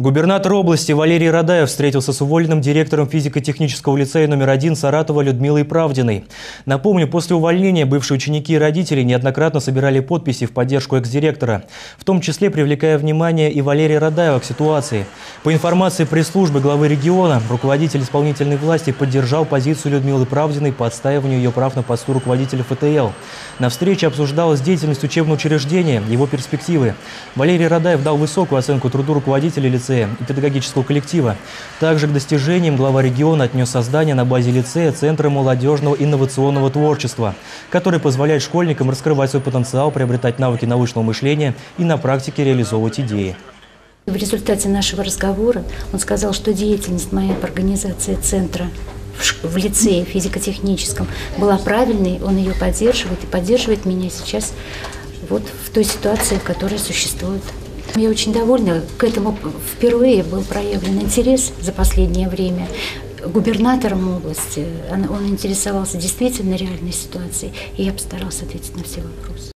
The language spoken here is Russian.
Губернатор области Валерий Радаев встретился с уволенным директором физико-технического лицея номер один Саратова Людмилой Правдиной. Напомню, после увольнения бывшие ученики и родители неоднократно собирали подписи в поддержку экс-директора, в том числе привлекая внимание и Валерия Радаева к ситуации. По информации пресс-службы главы региона, руководитель исполнительной власти поддержал позицию Людмилы Правдиной по отстаиванию ее прав на посту руководителя ФТЛ. На встрече обсуждалась деятельность учебного учреждения, его перспективы. Валерий Радаев дал высокую оценку труду руководителей лицея лицея и педагогического коллектива. Также к достижениям глава региона отнес создание на базе лицея Центра молодежного инновационного творчества, который позволяет школьникам раскрывать свой потенциал, приобретать навыки научного мышления и на практике реализовывать идеи. В результате нашего разговора он сказал, что деятельность моей организации центра в лицее физико-техническом была правильной, он ее поддерживает и поддерживает меня сейчас вот в той ситуации, в которой существует. Я очень довольна. К этому впервые был проявлен интерес за последнее время губернатором области. Он интересовался действительно реальной ситуацией, и я постаралась ответить на все вопросы.